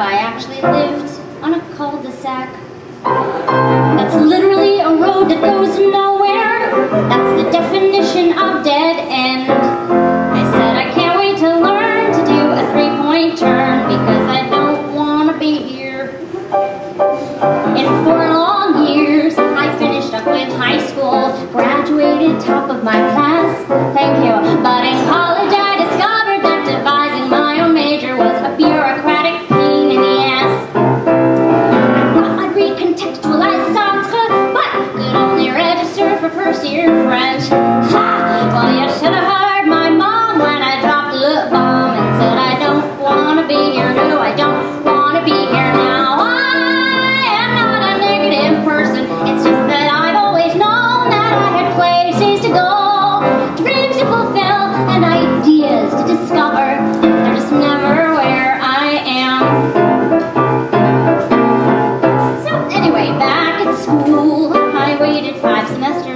actually lived on a cul-de-sac. That's literally a road that goes nowhere. That's the definition of dead end. I said I can't wait to learn to do a three-point turn because I don't want to be here. In four long years, I finished up with high school, graduated top of my class. Thank you. But in first year French. Ha! Well, you should have heard my mom when I dropped the bomb and said I don't want to be here. No, I don't want to be here now. I am not a negative person. It's just that I've always known that I had places to go, dreams to fulfill, and ideas to discover. They're just never where I am. So anyway, back at school. I waited five semesters.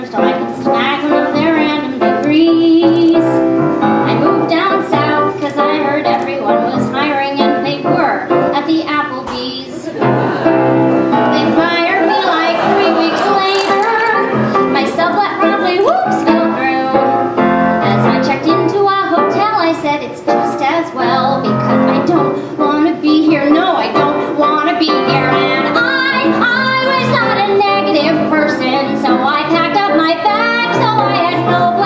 my so I had no